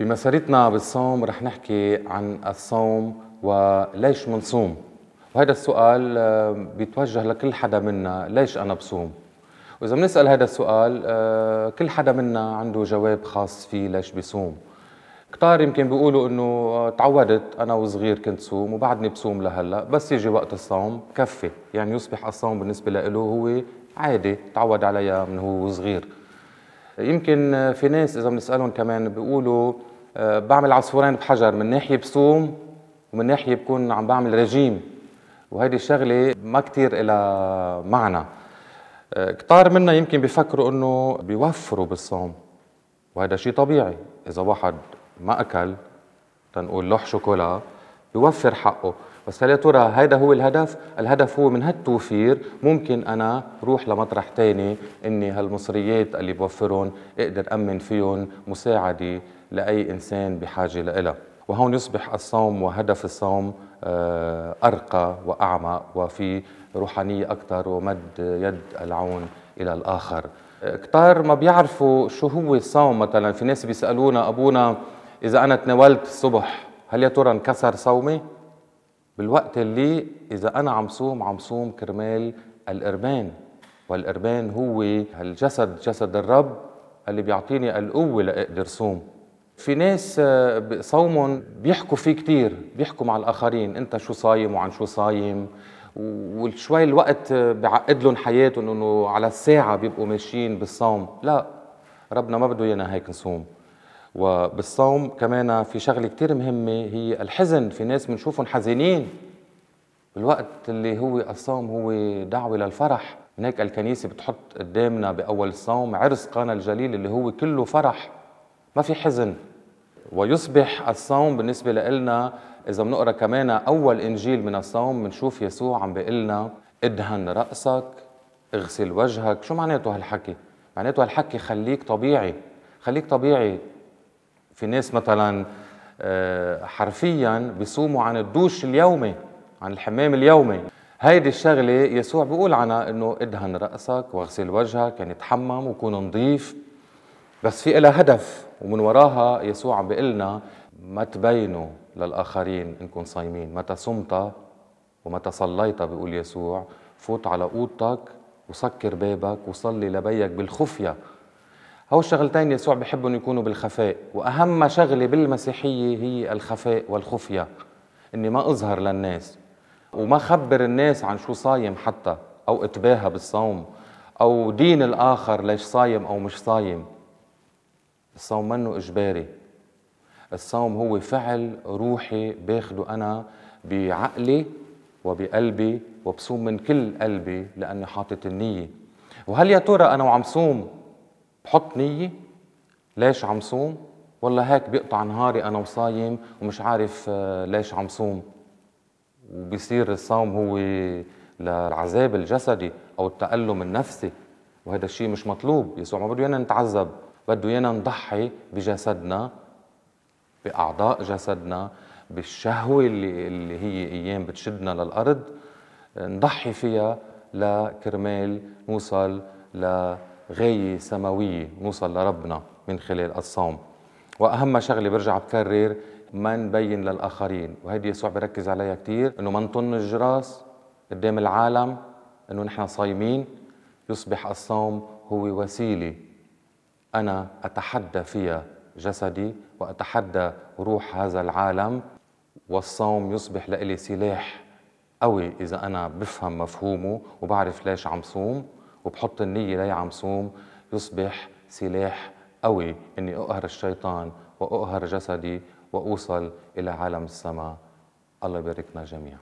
بمسيرتنا بالصوم رح نحكي عن الصوم وليش منصوم. وهذا السؤال آه، بيتوجه لكل حدا منا ليش أنا بصوم؟ وإذا بنسأل هذا السؤال آه، كل حدا منا عنده جواب خاص فيه ليش بيصوم. كتار يمكن بيقولوا إنه آه، تعودت أنا وصغير كنت صوم وبعدني بصوم لهلأ بس يجي وقت الصوم كفي. يعني يصبح الصوم بالنسبة له هو عادي تعود عليها من هو صغير. يمكن في ناس إذا بنسألهم كمان بيقولوا آه، بعمل عصفورين بحجر من ناحية بصوم ومن ناحية بكون عم بعمل رجيم. وهيدي الشغلة ما كثير لها معنى. آه، كتار منا يمكن بيفكروا إنه بيوفروا بالصوم. وهذا شيء طبيعي. إذا واحد ما أكل تنقول لوح شوكولا بيوفر حقه. بس هل يا ترى هذا هو الهدف؟ الهدف هو من هالتوفير ممكن أنا روح لمطرح تاني إني هالمصريات اللي بوفرهم أقدر أمن فيهم مساعدة لأي إنسان بحاجة لها وهون يصبح الصوم وهدف الصوم آه، أرقى وأعمق وفي روحانية أكثر ومد يد العون إلى الآخر. آه، كتار ما بيعرفوا شو هو الصوم مثلا. في ناس بيسألونا أبونا إذا أنا تناولت الصبح هل يا ترى انكسر صومي؟ بالوقت اللي إذا أنا عم صوم عم صوم كرمال الاربان والاربان هو الجسد جسد الرب اللي بيعطيني القوة لأقدر صوم. في ناس آه، صومهم بيحكوا فيه كتير بيحكوا مع الآخرين أنت شو صايم وعن شو صايم وشوي الوقت بعقد لهم حياتهم إنه على الساعة بيبقوا ماشيين بالصوم. لا ربنا ما بده ايانا هيك نصوم. وبالصوم كمان في شغلة كثير مهمة هي الحزن. في ناس بنشوفهم حزينين بالوقت اللي هو الصوم هو دعوة للفرح. من هيك الكنيسة بتحط قدامنا بأول الصوم عرس قانا الجليل اللي هو كله فرح ما في حزن. ويصبح الصوم بالنسبة لنا إذا بنقرأ كمان أول إنجيل من الصوم بنشوف يسوع عم بيقول لنا ادهن رأسك اغسل وجهك. شو معناته هالحكي؟ معناته هالحكي خليك طبيعي خليك طبيعي. في ناس مثلا آه، حرفيا بيصوموا عن الدوش اليومي عن الحمام اليومي. هيدي الشغلة يسوع بيقول عنها إنه ادهن رأسك واغسل وجهك يعني تحمم وكون نظيف. بس في لها هدف ومن وراها يسوع عم لنا ما تبينوا للآخرين إنكم صايمين. متى صمت ومتى صليت بيقول يسوع فوت على أوضتك وسكر بابك وصلي لبيك بالخفية. هو الشغلتين يسوع بحبهم يكونوا بالخفاء وأهم شغلة بالمسيحية هي الخفاء والخفية إني ما أظهر للناس وما خبر الناس عن شو صايم حتى أو اتباهى بالصوم أو دين الآخر ليش صايم أو مش صايم. الصوم منه إجباري. الصوم هو فعل روحي باخده أنا بعقلي وبقلبي وبصوم من كل قلبي لأني حاطط النية. وهل يا ترى أنا وعم صوم بحط نية ليش عم صوم؟ ولا هيك بيقطع نهاري أنا وصايم ومش عارف آه، ليش عم صوم. وبيصير الصوم هو للعذاب الجسدي أو التألم النفسي. وهذا الشيء مش مطلوب. يسوع ما بده ايانا نتعذب بده ايانا نضحي بجسدنا بأعضاء جسدنا بالشهوة اللي, اللي هي أيام بتشدنا للأرض. نضحي فيها لكرمال نوصل ل غاية سماوية نوصل لربنا من خلال الصوم. وأهم شغلة برجع بكرر ما نبين للآخرين. وهيدي يسوع بركز عليها كثير إنه ما نطن الجراس قدام العالم إنه نحن صايمين يصبح الصوم هو وسيلة. أنا أتحدى فيها جسدي وأتحدى روح هذا العالم والصوم يصبح لإلي سلاح قوي إذا أنا بفهم مفهومه وبعرف ليش عم صوم. وبحط النية لي عم صوم يصبح سلاح قوي إني أقهر الشيطان وأقهر جسدي وأوصل إلى عالم السماء. الله يباركنا جميعا.